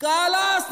Kailash